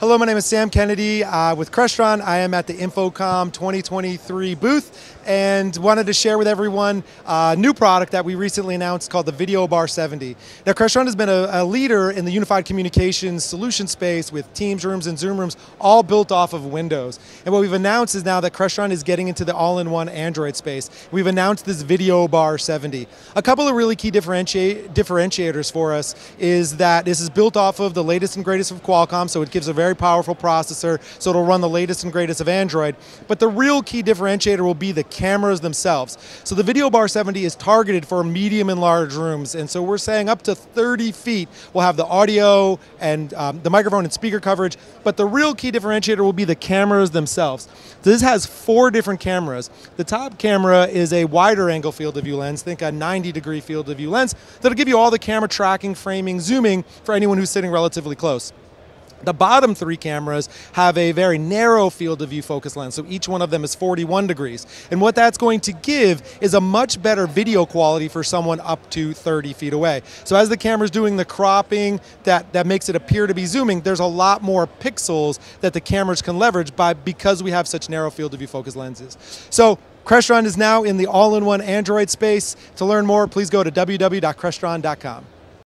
Hello, my name is Sam Kennedy uh, with Crestron. I am at the InfoComm 2023 booth and wanted to share with everyone a new product that we recently announced called the Videobar 70. Now, Crestron has been a, a leader in the unified communications solution space with Teams rooms and Zoom rooms, all built off of Windows. And what we've announced is now that Crestron is getting into the all-in-one Android space. We've announced this Videobar 70. A couple of really key differentiators for us is that this is built off of the latest and greatest of Qualcomm, so it gives a very very powerful processor, so it'll run the latest and greatest of Android. But the real key differentiator will be the cameras themselves. So the Videobar 70 is targeted for medium and large rooms, and so we're saying up to 30 feet we'll have the audio and um, the microphone and speaker coverage, but the real key differentiator will be the cameras themselves. This has four different cameras. The top camera is a wider angle field of view lens, think a 90 degree field of view lens, that'll give you all the camera tracking, framing, zooming for anyone who's sitting relatively close. The bottom three cameras have a very narrow field of view focus lens, so each one of them is 41 degrees. And what that's going to give is a much better video quality for someone up to 30 feet away. So as the camera's doing the cropping that, that makes it appear to be zooming, there's a lot more pixels that the cameras can leverage by because we have such narrow field of view focus lenses. So Crestron is now in the all-in-one Android space. To learn more, please go to www.crestron.com.